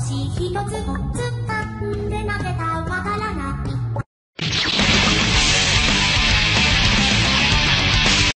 星一つずつ